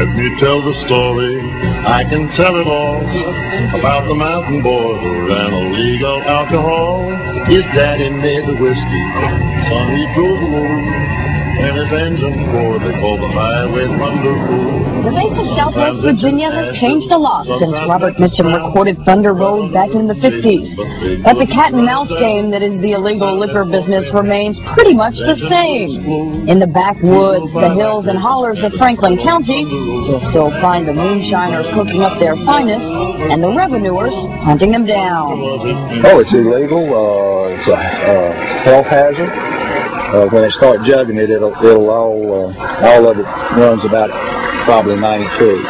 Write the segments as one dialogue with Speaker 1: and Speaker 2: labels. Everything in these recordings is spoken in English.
Speaker 1: Let me tell the story. I can tell it all about the mountain boy and illegal alcohol. His daddy made the whiskey, son he drove alone. And his engine for they call the highway Thunder
Speaker 2: The face of Southwest Virginia has changed a lot since Robert Mitchum recorded Thunder Road back in the 50s. But the cat and mouse game that is the illegal liquor business remains pretty much the same. In the backwoods, the hills and hollers of Franklin County, you'll still find the moonshiners cooking up their finest and the revenuers hunting them down.
Speaker 3: Oh, it's illegal. Uh, it's a uh, health hazard uh, when they start jugging it, it'll, it'll all, uh, all of it runs about probably 92.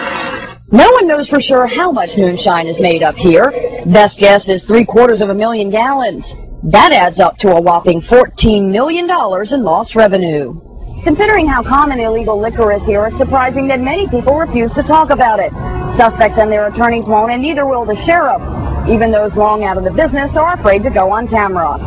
Speaker 2: No one knows for sure how much moonshine is made up here. Best guess is three quarters of a million gallons. That adds up to a whopping $14 million in lost revenue. Considering how common illegal liquor is here, it's surprising that many people refuse to talk about it. Suspects and their attorneys won't, and neither will the sheriff. Even those long out of the business are afraid to go on camera.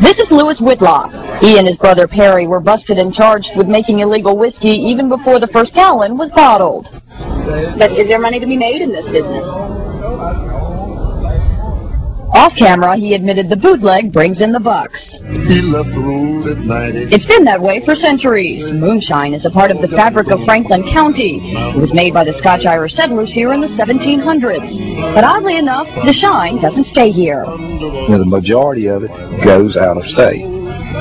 Speaker 2: This is Lewis Whitlock. He and his brother Perry were busted and charged with making illegal whiskey even before the first gallon was bottled. But is there money to be made in this business? Off camera, he admitted the bootleg brings in the bucks.
Speaker 1: He left the at 90.
Speaker 2: It's been that way for centuries. Moonshine is a part of the fabric of Franklin County. It was made by the Scotch-Irish settlers here in the 1700s. But oddly enough, the shine doesn't stay here.
Speaker 3: Know, the majority of it goes out of state.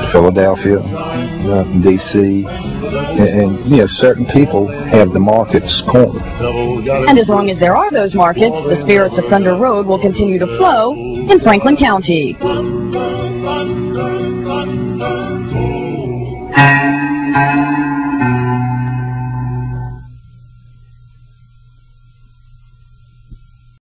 Speaker 3: Philadelphia, uh, D.C., and, and, you know, certain people have the markets cornered.
Speaker 2: And as long as there are those markets, the spirits of Thunder Road will continue to flow in Franklin County.